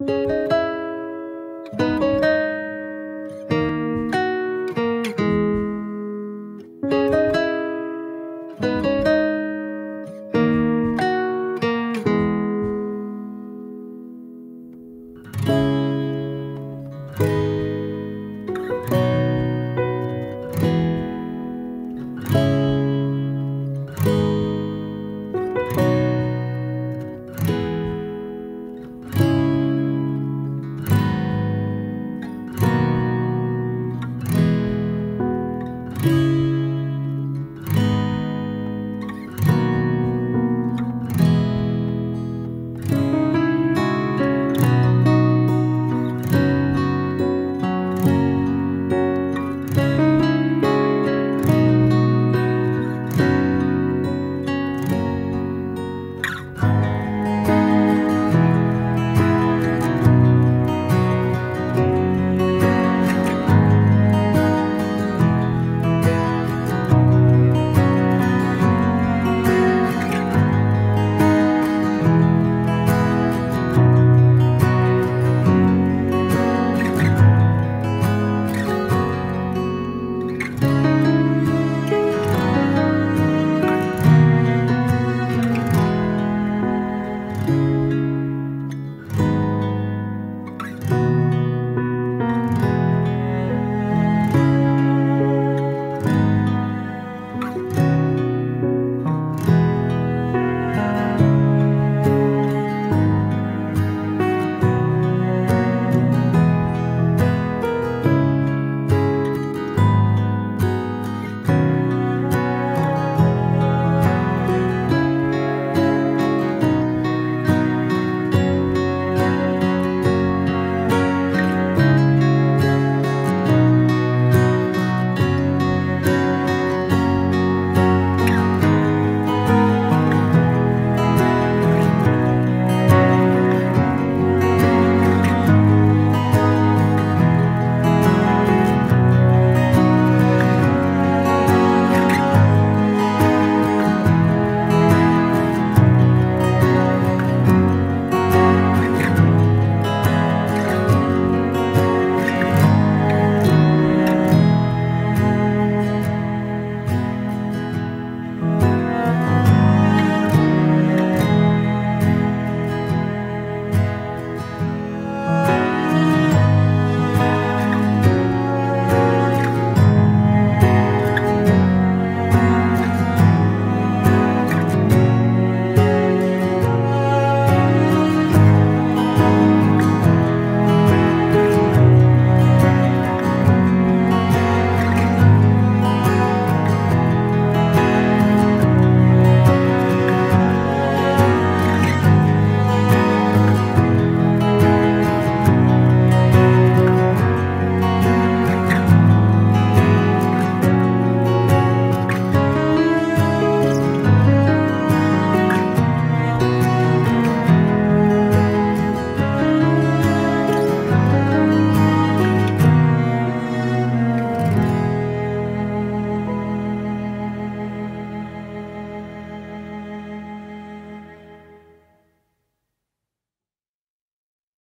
Bye.